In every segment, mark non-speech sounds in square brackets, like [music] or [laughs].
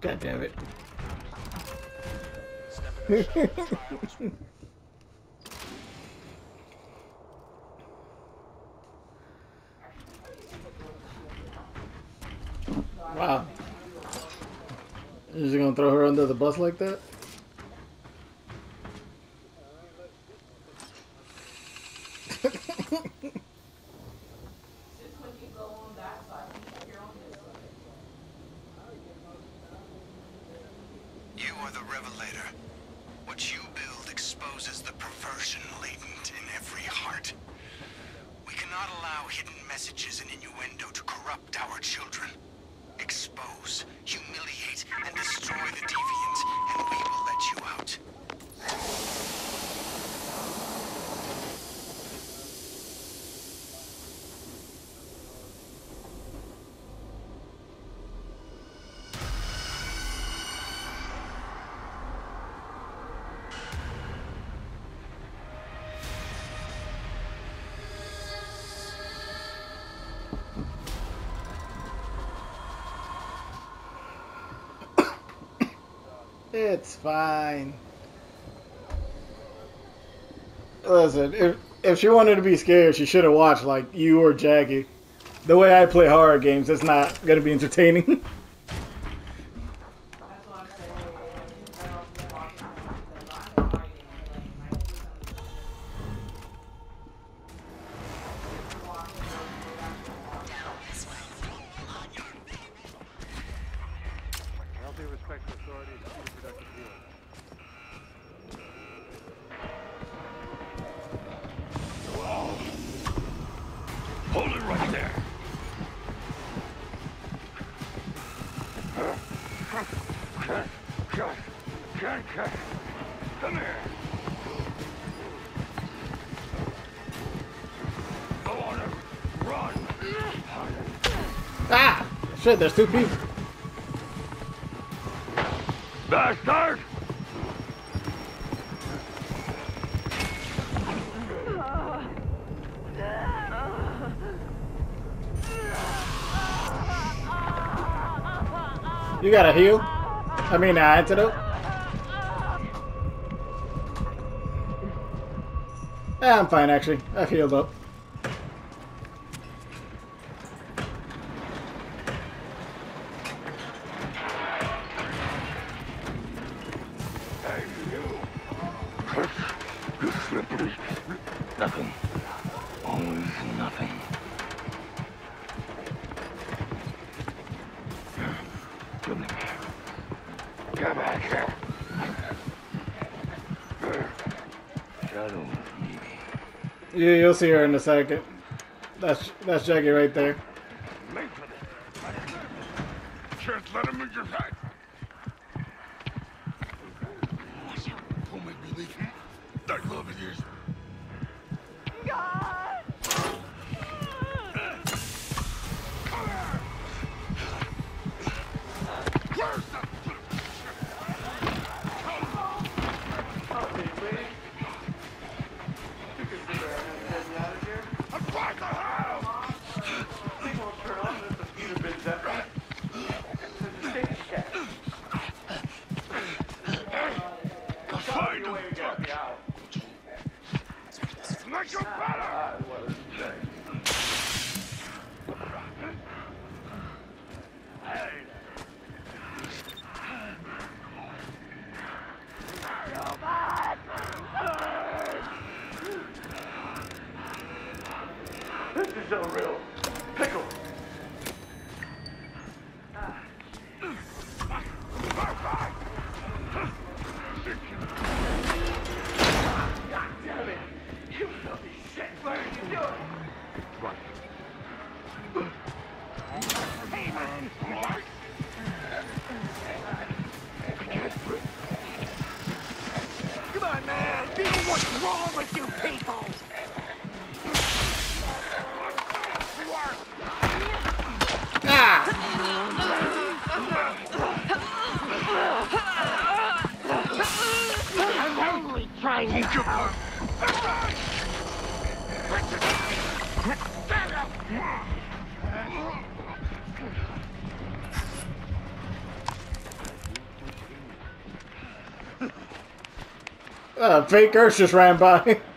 God damn it. [laughs] wow. Is he gonna throw her under the bus like that? Fine. Listen, if if she wanted to be scared, she should have watched like you or Jackie. The way I play horror games, it's not gonna be entertaining. [laughs] shit! There's two people. Bastard! You got a heal? I mean, uh, antidote. Yeah, I'm fine actually. I've healed up. You, you'll see her in a second. That's that's Jackie right there. Just let him in your. Uh, fake Earth just ran by. [laughs]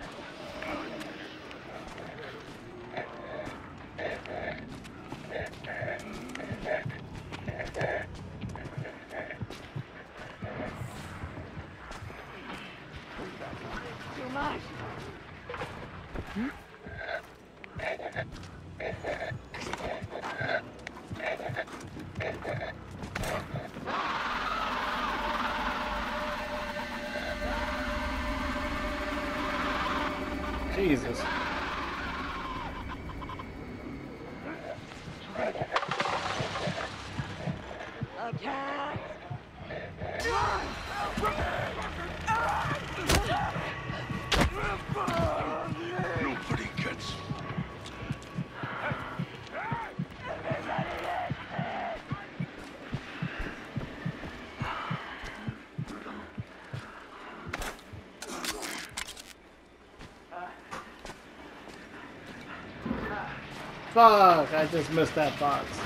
Fuck, I just missed that box.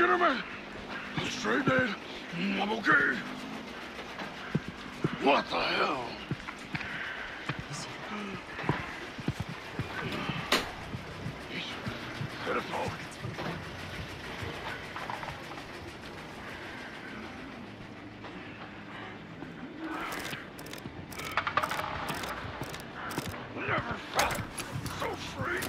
The Skinnerman! Straight dead. I'm okay. What the hell? Set it forward. Never felt so free.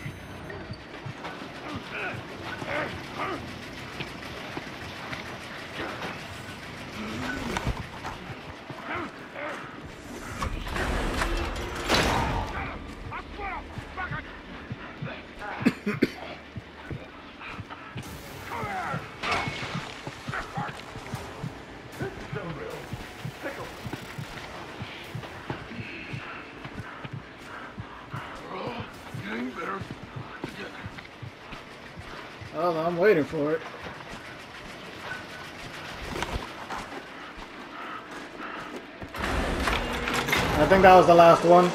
Getting better. Oh, I'm waiting for it. I think that was the last one.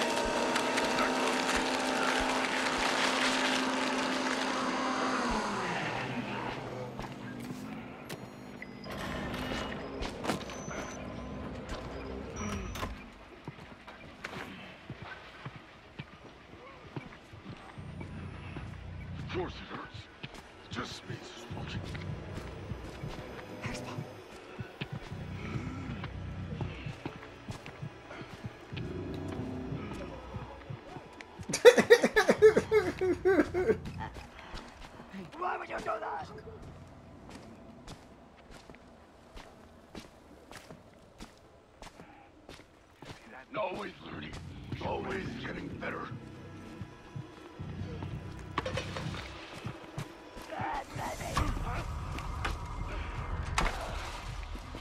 Of course Why would you do that? Always learning. Always getting better.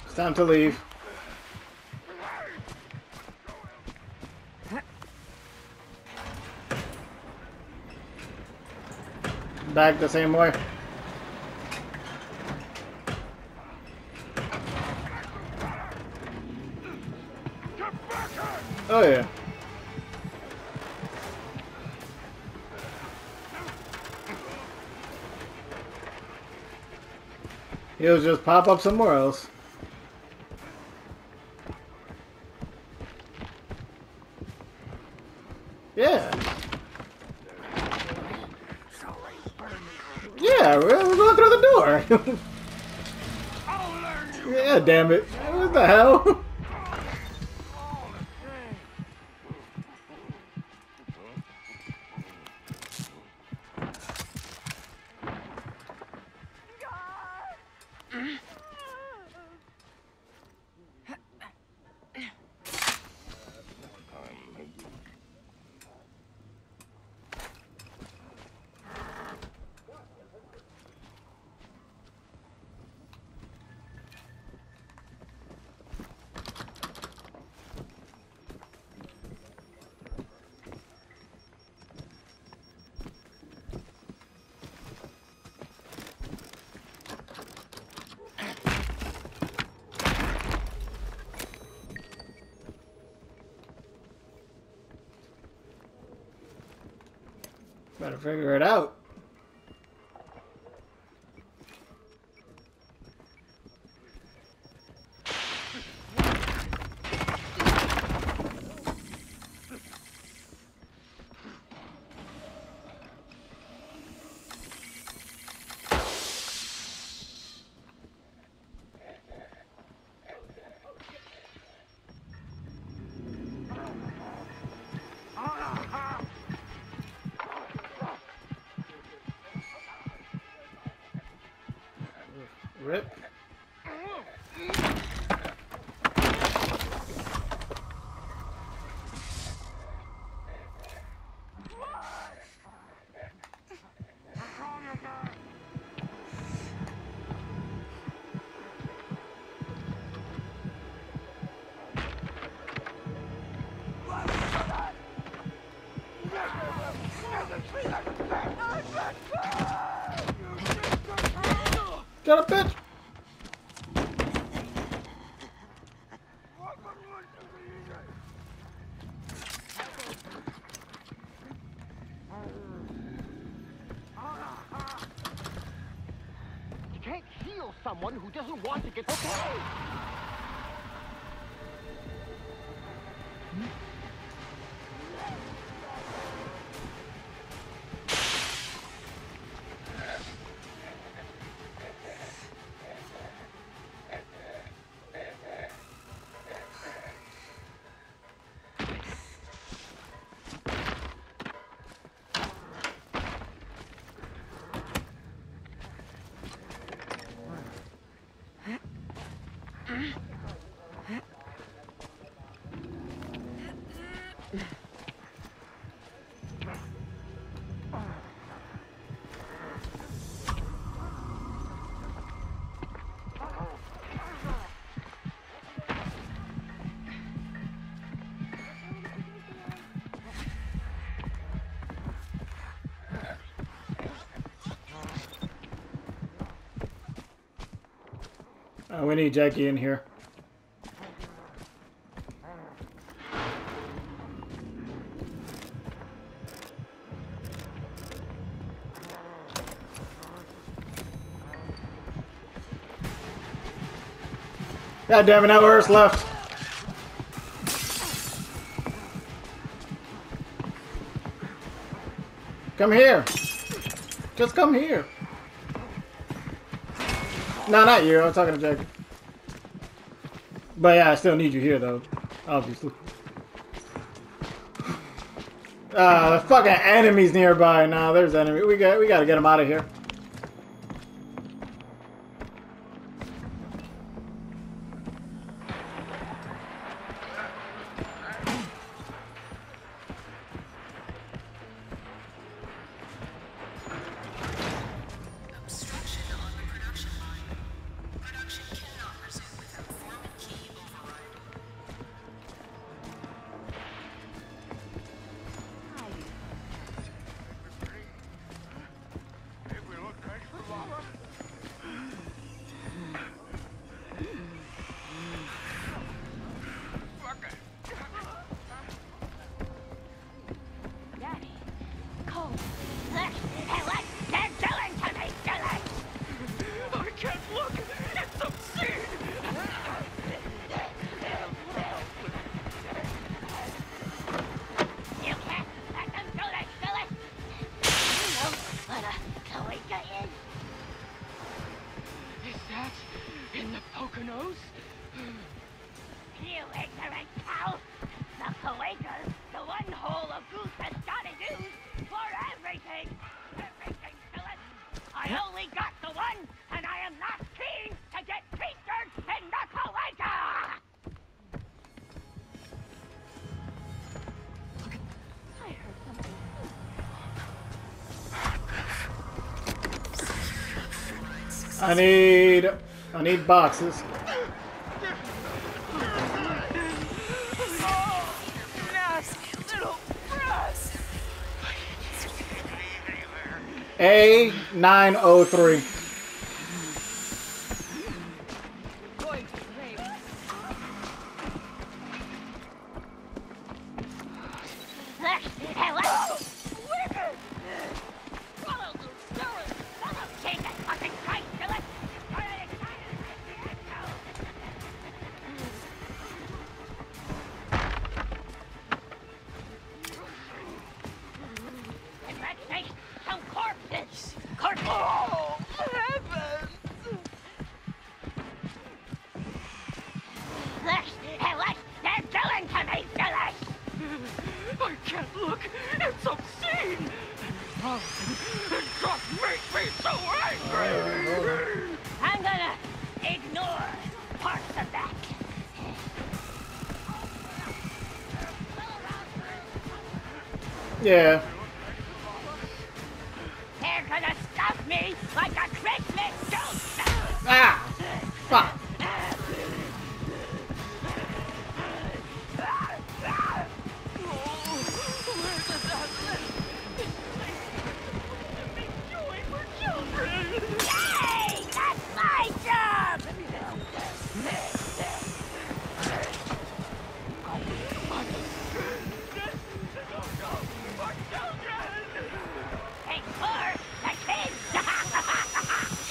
It's time to leave. Back the same way. Oh yeah. He'll just pop up somewhere else. [laughs] yeah, damn it. What the hell? [laughs] Get a bitch! Uh, we need Jackie in here. God damn it, now Earth's left. Come here. Just come here. No, not you. I'm talking to Jackie. But yeah, I still need you here, though. Obviously. Uh, the fucking enemies nearby. Nah, there's enemy. We got. We gotta get them out of here. I need... I need boxes. A903.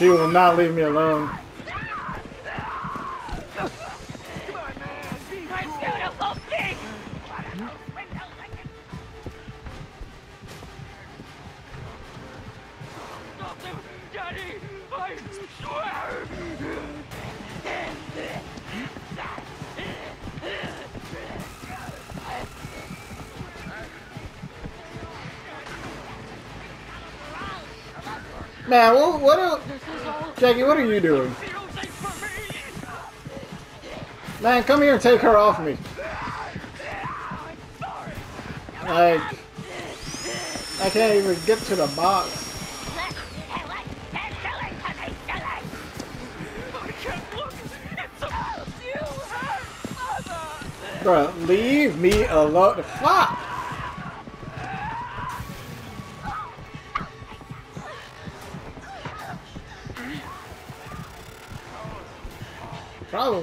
She will not leave me alone. Jackie, what are you doing? Man, come here and take her off me. Like, I can't even get to the box. Bruh, leave me alone. Fuck!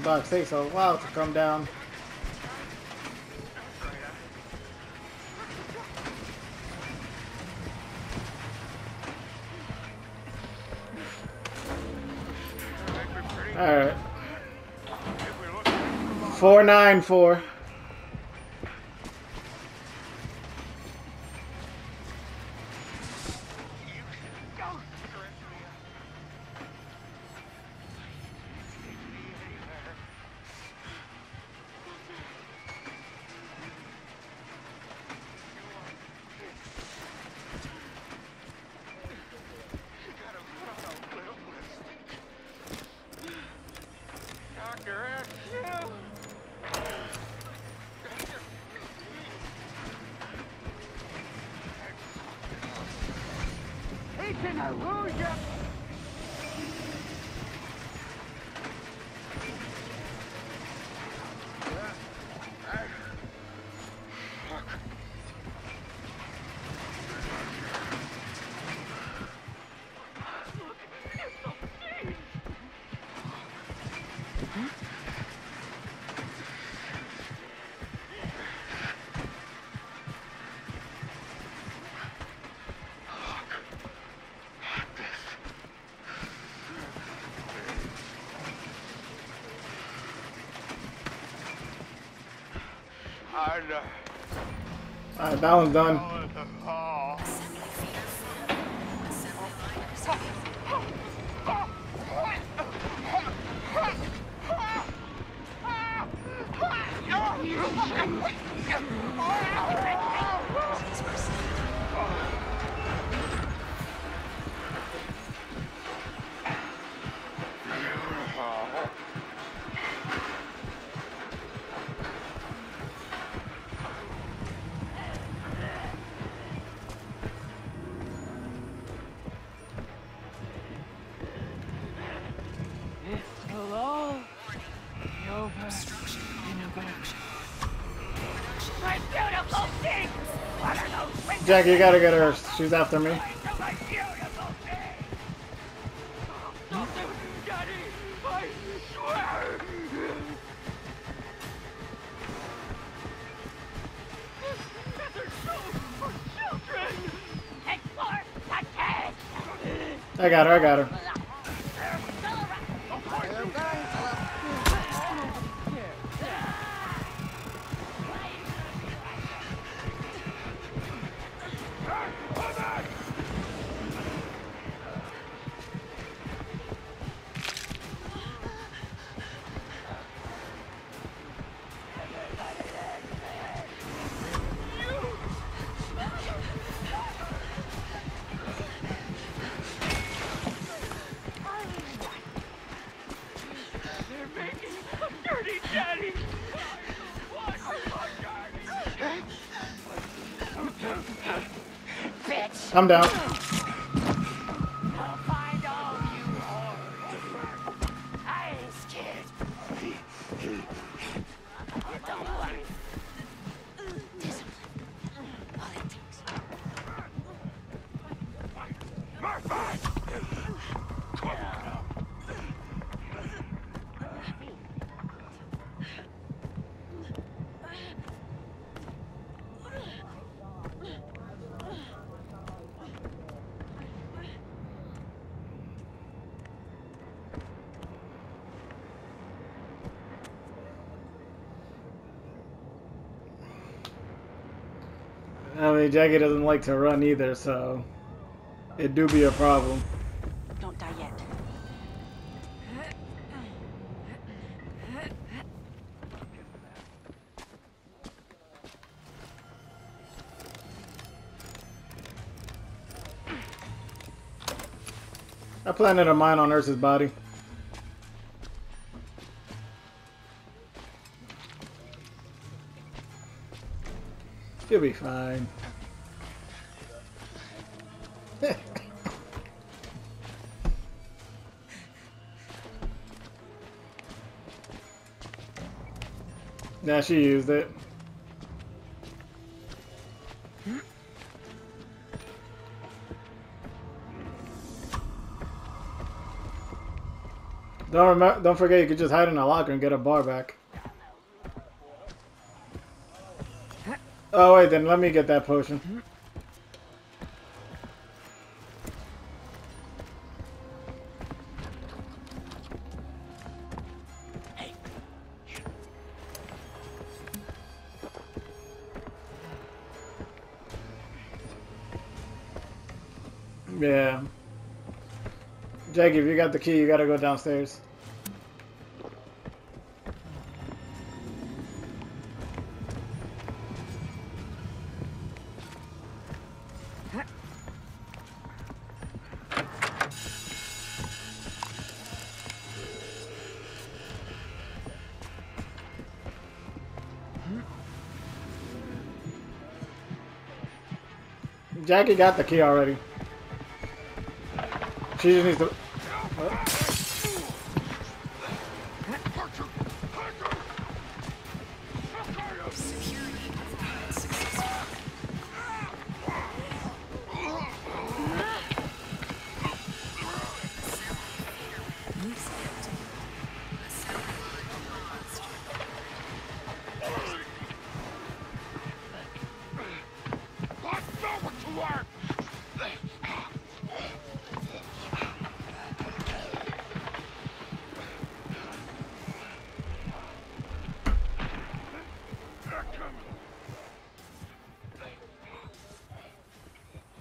bucks. Takes a while to come down. All right. Four nine four. That one's done. Jack, you gotta get her. She's after me. I got her, I got her. I'm down. I Jackie doesn't like to run either, so it do be a problem. Don't die yet. I planted a mine on Ursa's body. You'll be fine. Yeah, she used it. Don't remember, don't forget you could just hide in a locker and get a bar back. Oh wait, then let me get that potion. Yeah. Jackie, if you got the key, you gotta go downstairs. Jackie got the key already. 90m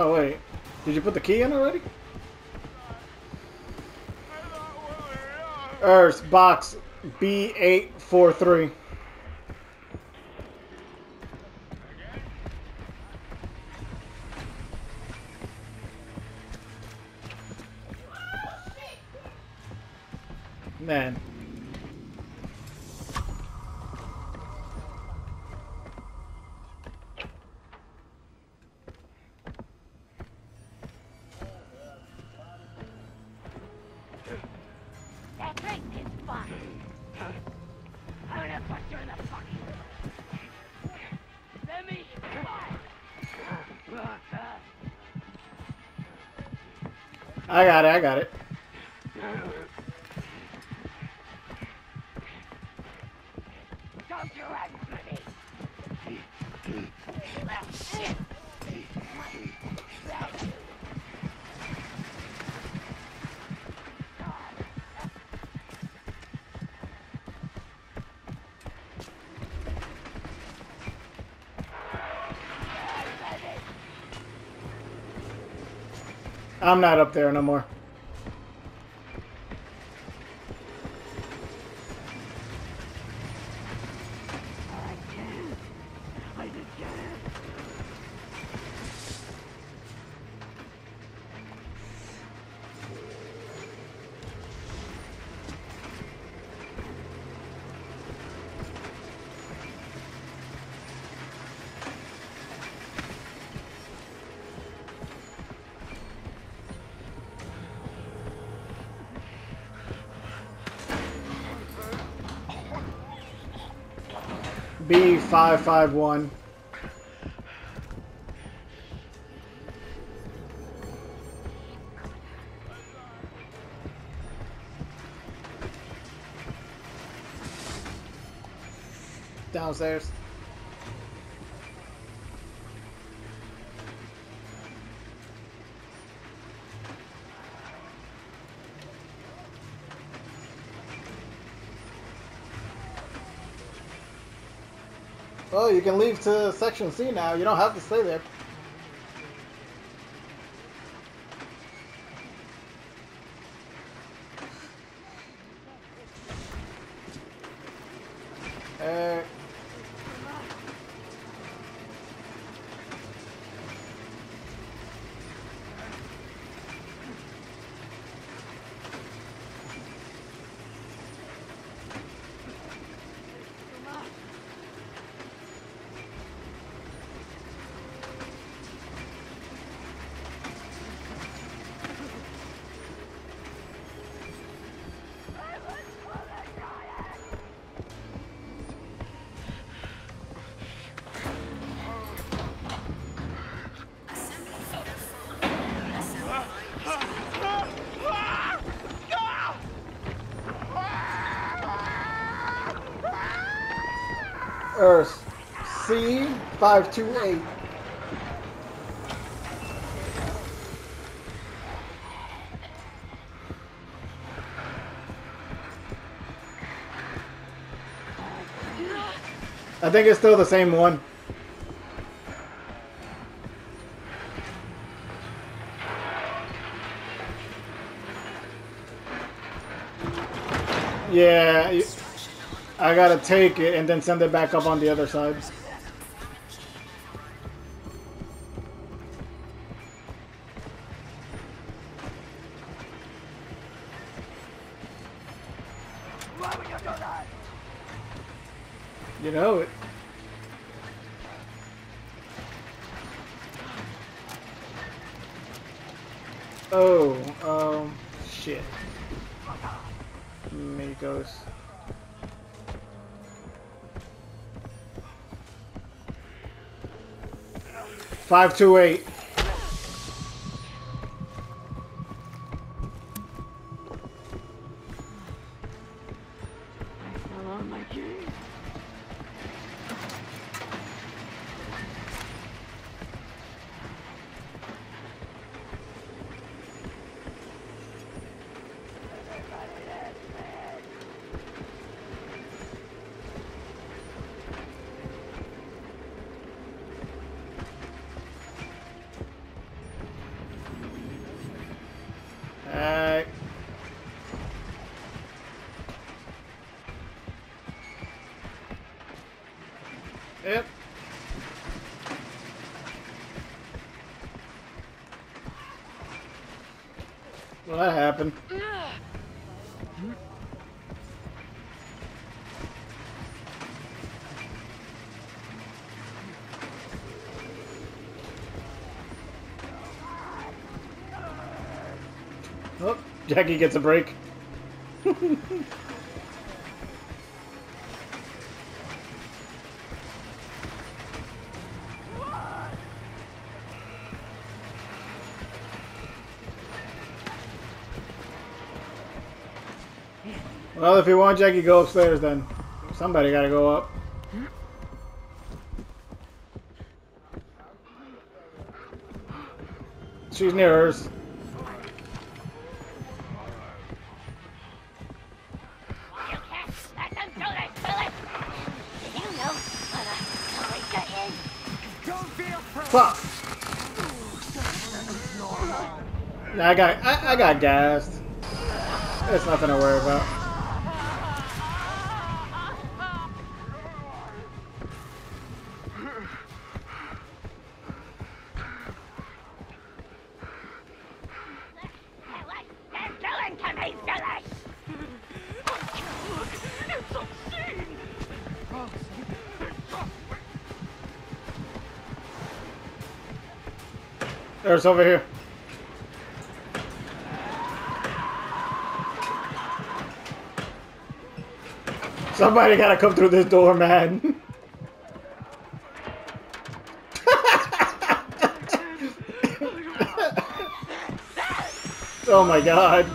Oh wait, did you put the key in already? Earth box B843. I got I'm not up there no more. B551. Downstairs. Oh, you can leave to section C now. You don't have to stay there. Earth C528. I think it's still the same one. Yeah, I gotta take it and then send it back up on the other side. Five two eight. Jackie gets a break. Well, if you want Jackie, go upstairs then. Somebody gotta go up. She's near hers. I got I, I got gassed. There's nothing to worry about. There's over here. Somebody gotta come through this door, man. [laughs] oh my god.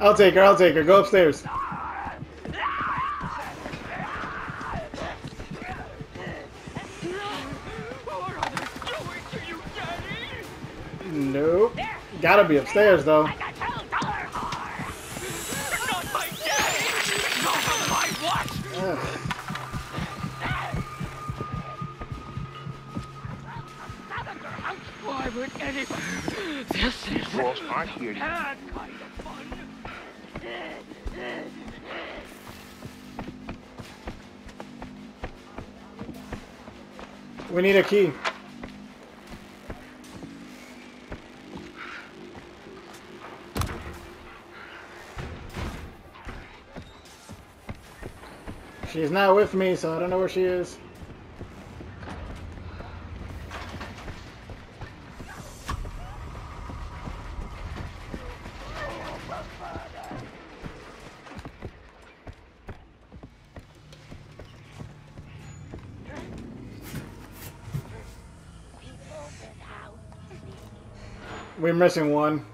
I'll take her, I'll take her. Go upstairs. Nope. Gotta be upstairs, though. Ross, I hear kind of fun. We need a key. She's not with me, so I don't know where she is. We're missing one.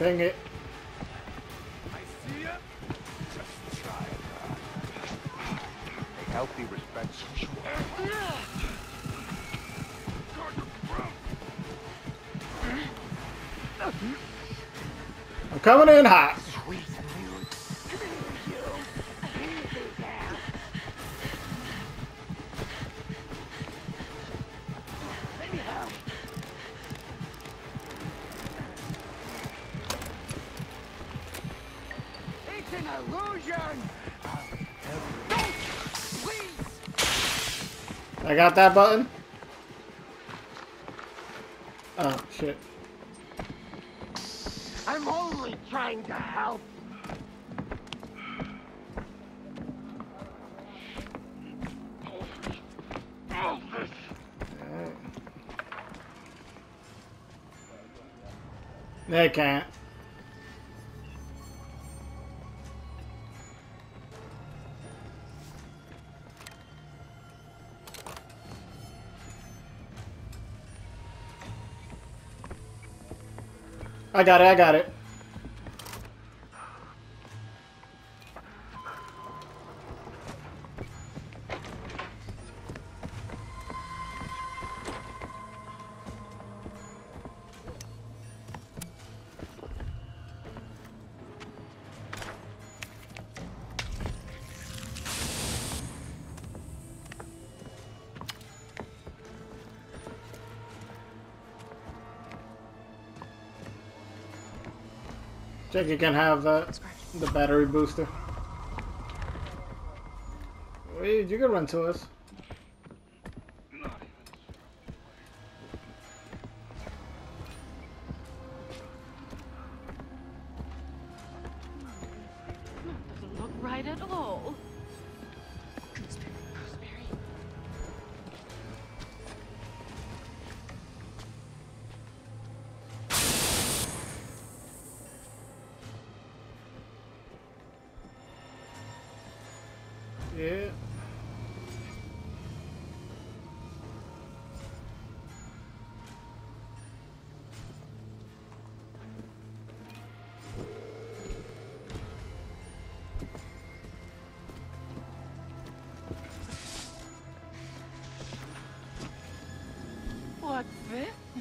Dang it. Coming in hot. It's an illusion. Don't, please. I got that button. Oh, shit. Trying to help. They can't. I got it, I got it. Jackie can have. The battery booster. Wait, you can run to us.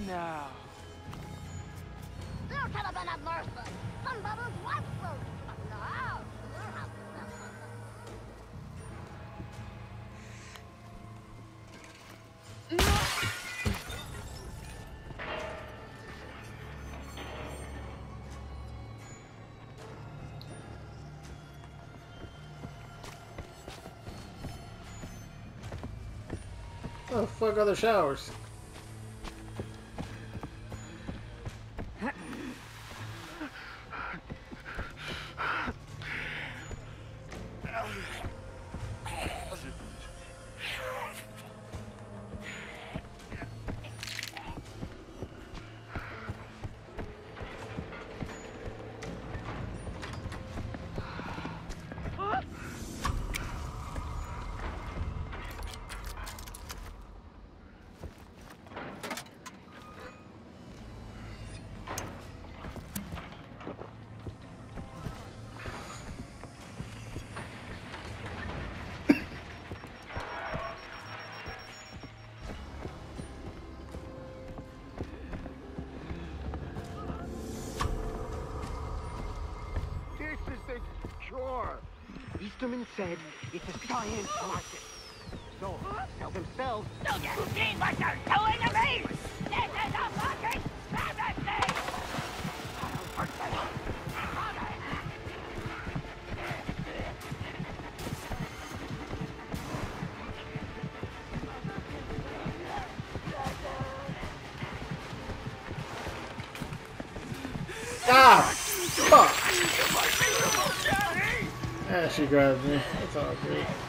Now? There could have mercy. Some bubbles. No. Oh fuck other showers. Easterman said it's a science market. So, sell themselves. Look at see what you're doing to me! She grabbed me. It's all good.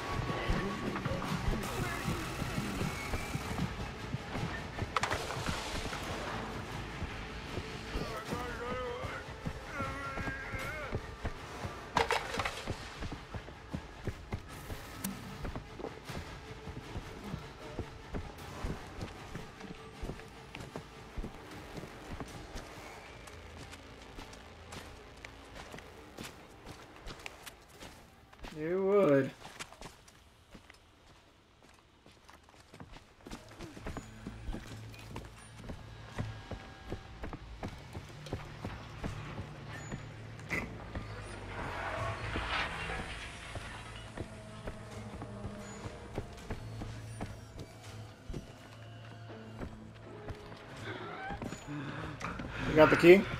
You got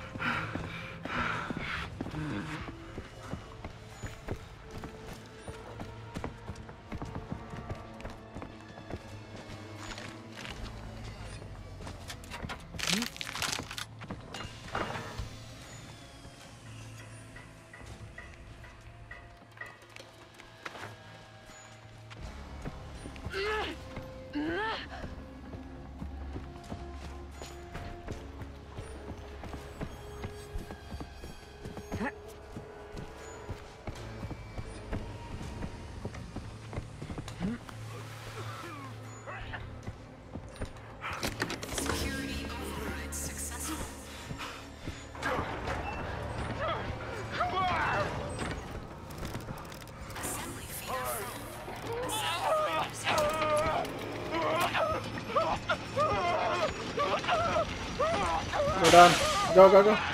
Done. Go, go, go.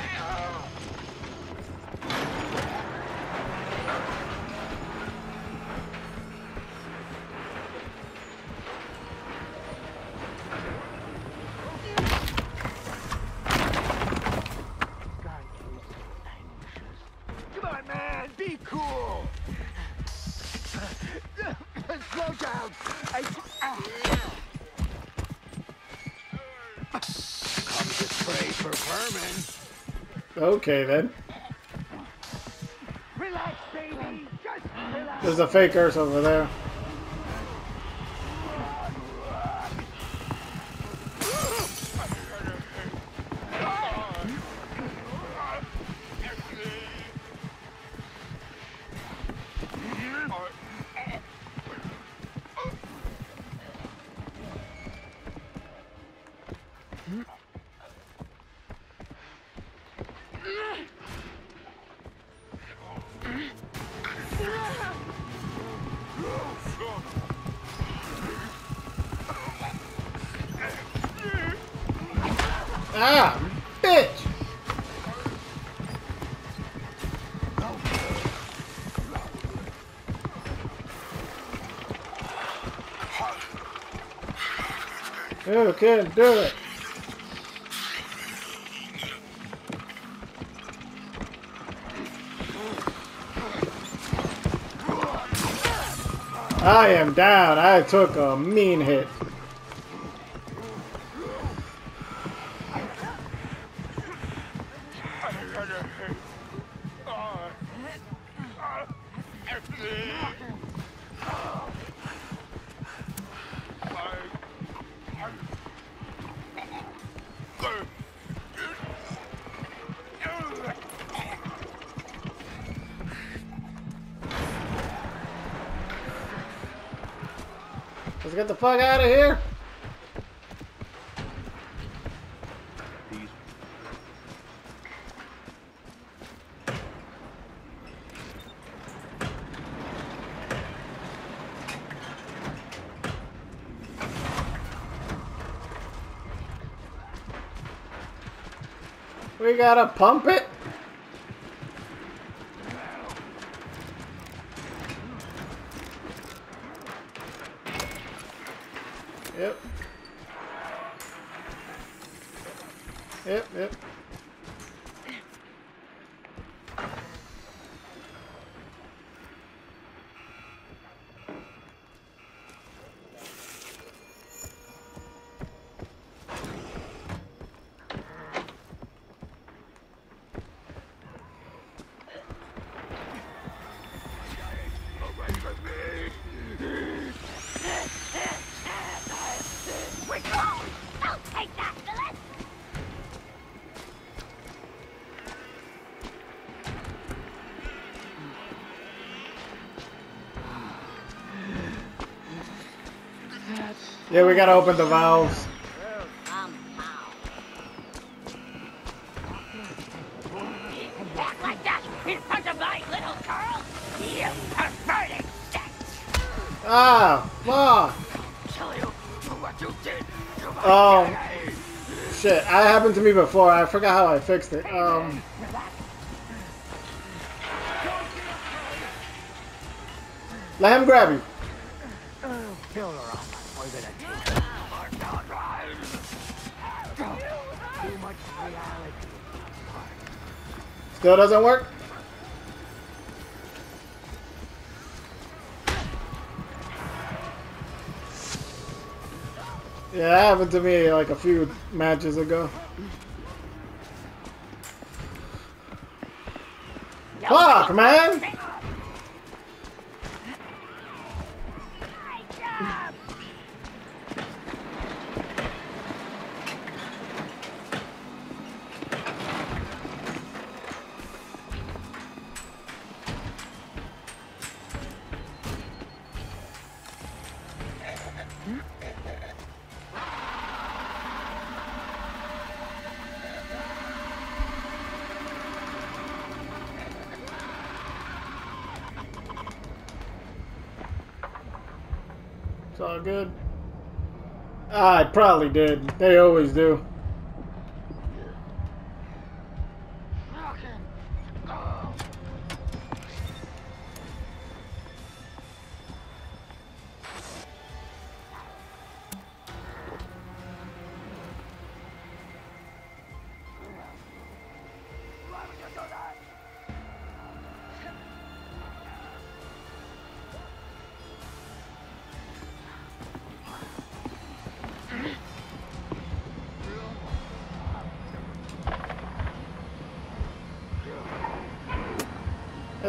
Okay then. Relax, baby. Just relax. There's a fake Earth over there. You can do it. I am down. I took a mean hit. Fuck out of here. We gotta pump it. Yeah, we gotta open the valves. Ah, fuck. Um, daddy. shit, that happened to me before. I forgot how I fixed it. Um, let him grab you. Too much reality. Still doesn't work? Yeah, that happened to me like a few matches ago. Fuck, man! Probably did. They always do.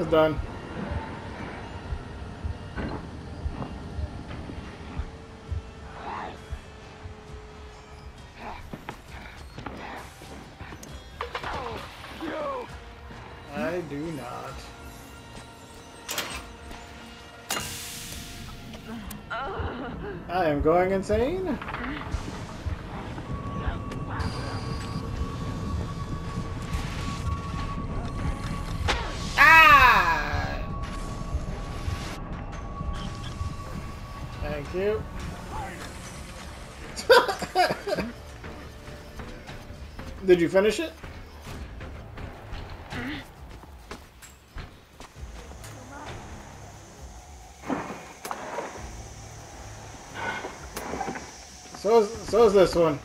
It's done. I do not. I am going insane. Did you finish it? So is, so is this one.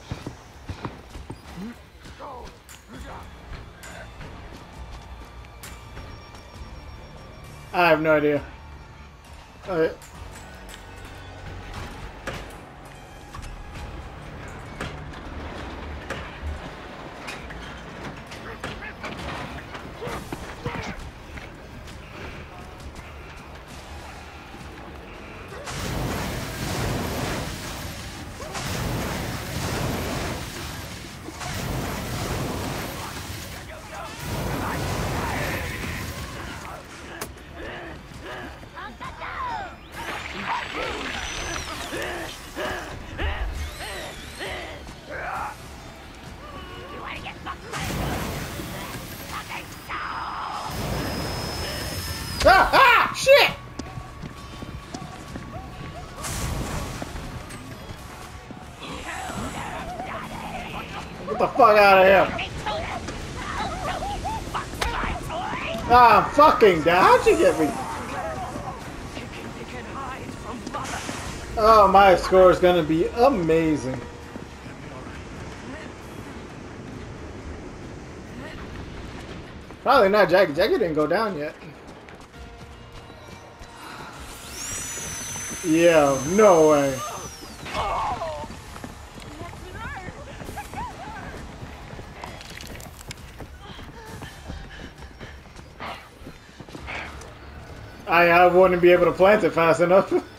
I have no idea. Uh, the fuck out of here! Ah, I'm fucking down. How'd you get me? Oh, my score is gonna be amazing. Probably not Jackie. Jackie didn't go down yet. Yeah, no way. I, I wouldn't be able to plant it fast enough. [laughs]